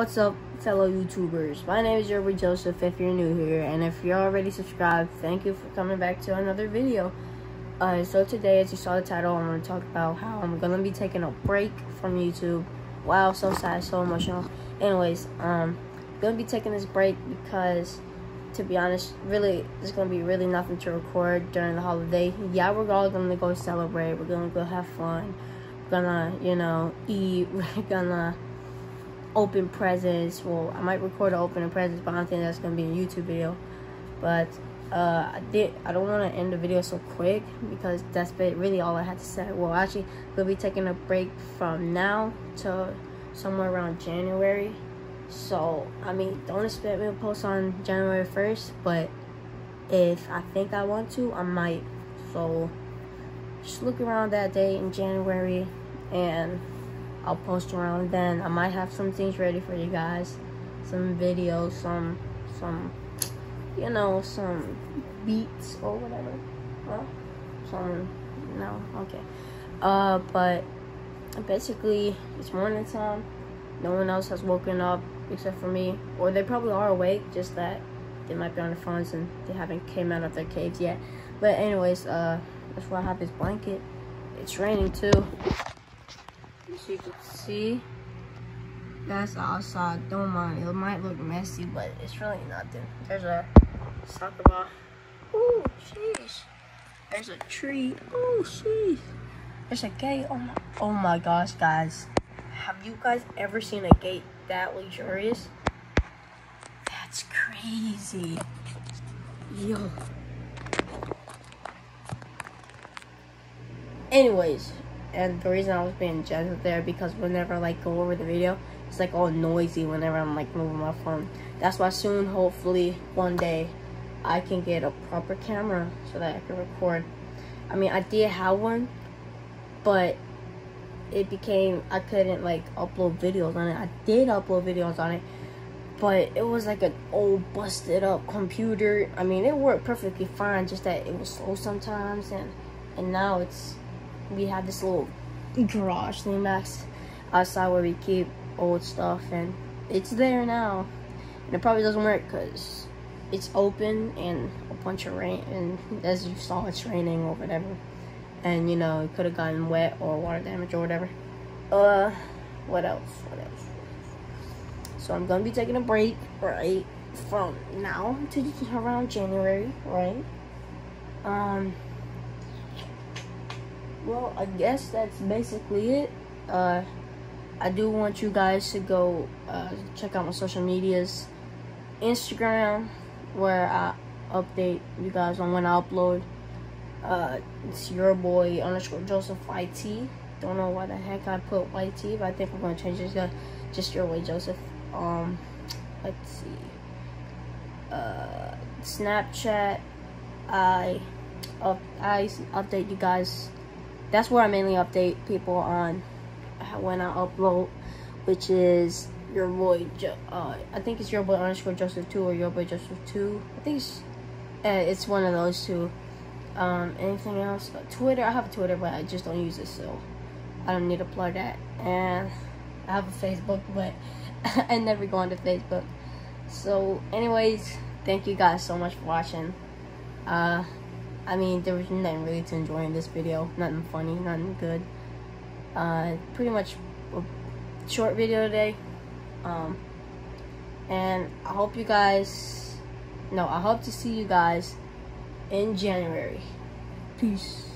What's up, fellow YouTubers? My name is Yerby Joseph if you're new here, and if you're already subscribed, thank you for coming back to another video. Uh, so today, as you saw the title, I'm going to talk about how I'm going to be taking a break from YouTube. Wow, so sad, so emotional. Anyways, um, going to be taking this break because, to be honest, really, there's going to be really nothing to record during the holiday. Yeah, we're all going to go celebrate. We're going to go have fun. We're going to, you know, eat. We're going to open presents. Well, I might record an opening presents, but I don't think that's gonna be a YouTube video. But uh, I did. I don't want to end the video so quick because that's really all I had to say. Well, actually, we'll be taking a break from now to somewhere around January. So, I mean, don't expect me to post on January 1st, but if I think I want to, I might. So, just look around that day in January and I'll post around then. I might have some things ready for you guys. Some videos, some, some, you know, some beats or whatever. Well, some, no, okay. Uh, but basically, it's morning time. No one else has woken up except for me. Or they probably are awake, just that they might be on their phones and they haven't came out of their caves yet. But anyways, uh, that's why I have this blanket. It's raining too as you can see? That's outside. Don't mind. It might look messy but it's really nothing. There's a soccer ball. Oh jeez there's a tree. Oh jeez there's a gate. Oh my, oh my gosh guys. Have you guys ever seen a gate that luxurious? That's crazy. Yo. Anyways and the reason I was being gentle there because whenever I like go over the video, it's like all noisy whenever I'm like moving my phone. That's why soon, hopefully, one day, I can get a proper camera so that I can record. I mean, I did have one, but it became I couldn't like upload videos on it. I did upload videos on it, but it was like an old busted up computer. I mean, it worked perfectly fine, just that it was slow sometimes, and and now it's we have this little garage thing that's outside where we keep old stuff and it's there now. And it probably doesn't work because it's open and a bunch of rain and as you saw it's raining or whatever. And you know it could have gotten wet or water damage or whatever. Uh what else? What else? So i'm gonna be taking a break right from now to around january right? Um well, I guess that's basically it. Uh, I do want you guys to go uh, check out my social medias. Instagram, where I update you guys on when I upload. Uh, it's your boy underscore Joseph YT. Don't know why the heck I put YT, but I think we're gonna change this to just your way Joseph. Um, let's see. Uh, Snapchat. I up I update you guys that's where I mainly update people on when I upload, which is your boy, uh, I think it's your boy underscore Joseph 2 or your boy Joseph 2. I think it's, uh, it's one of those two. Um, anything else? Uh, Twitter, I have Twitter, but I just don't use it, so I don't need to plug that. And I have a Facebook, but I never go onto Facebook. So, anyways, thank you guys so much for watching. Uh, I mean, there was nothing really to enjoy in this video. Nothing funny, nothing good. Uh, pretty much a short video today. Um, and I hope you guys, no, I hope to see you guys in January. Peace.